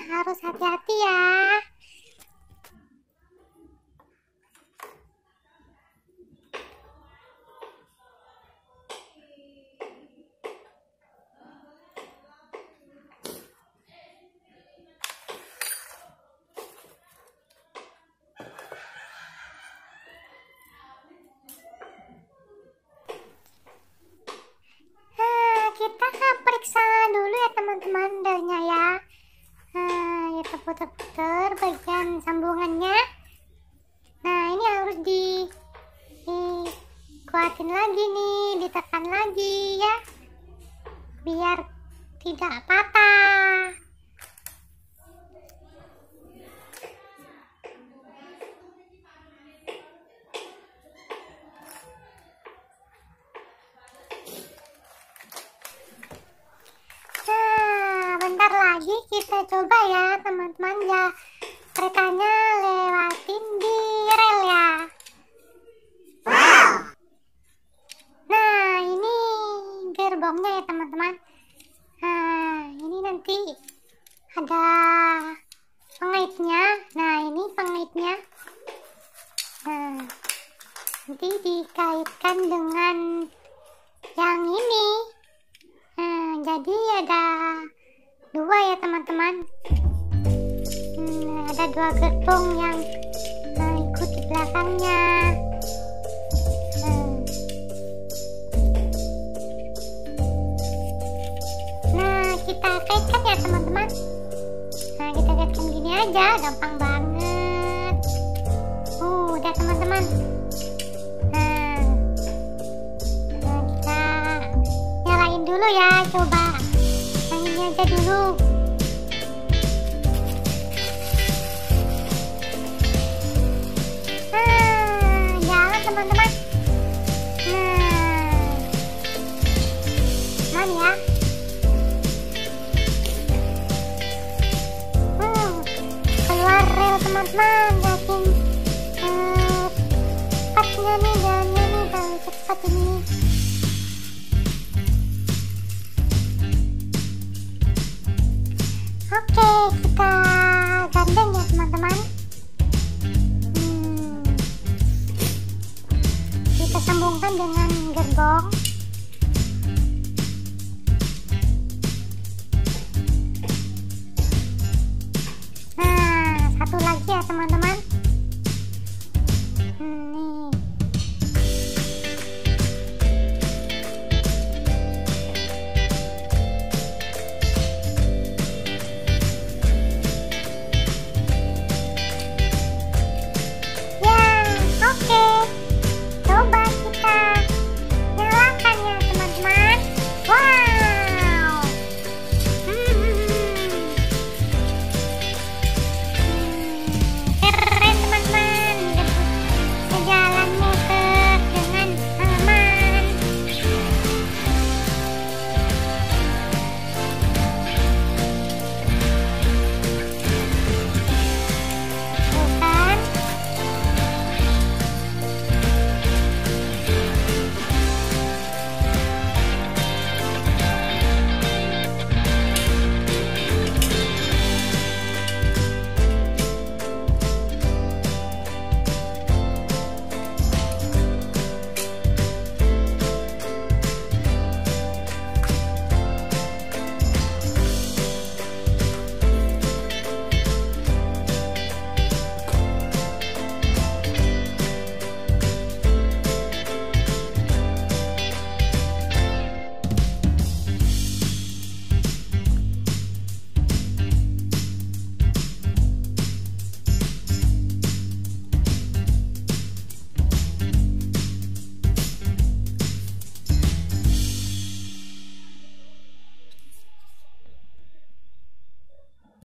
harus hati-hati ya. kita periksa dulu ya teman-teman delnya ya nah kita putar-putar bagian sambungannya. Nah ini harus di dikuatin lagi nih ditekan lagi ya. Biar tidak patah lagi kita coba ya teman-teman. Ya keretanya lewatin di rel ya. Nah ini gerbongnya ya teman-teman. Nah ini nanti ada pengaitnya. Nah ini pengaitnya. Nah nanti dikaitkan dengan yang ini. Nah jadi ada dua ya teman-teman. Hmm, ada dua gerbong yang uh, ikut di belakangnya. Hmm. nah kita kaitkan ya teman-teman. Nah kita kaitkan gini aja gampang banget. Uh udah teman-teman. Nah, nah kita nyalain dulu ya coba aja dulu. Nah jalan teman-teman. Nah aman ya. Hmm, keluar rel teman-teman. Yakin cepatnya nih jalannya nih kalau cepat ini 안녕.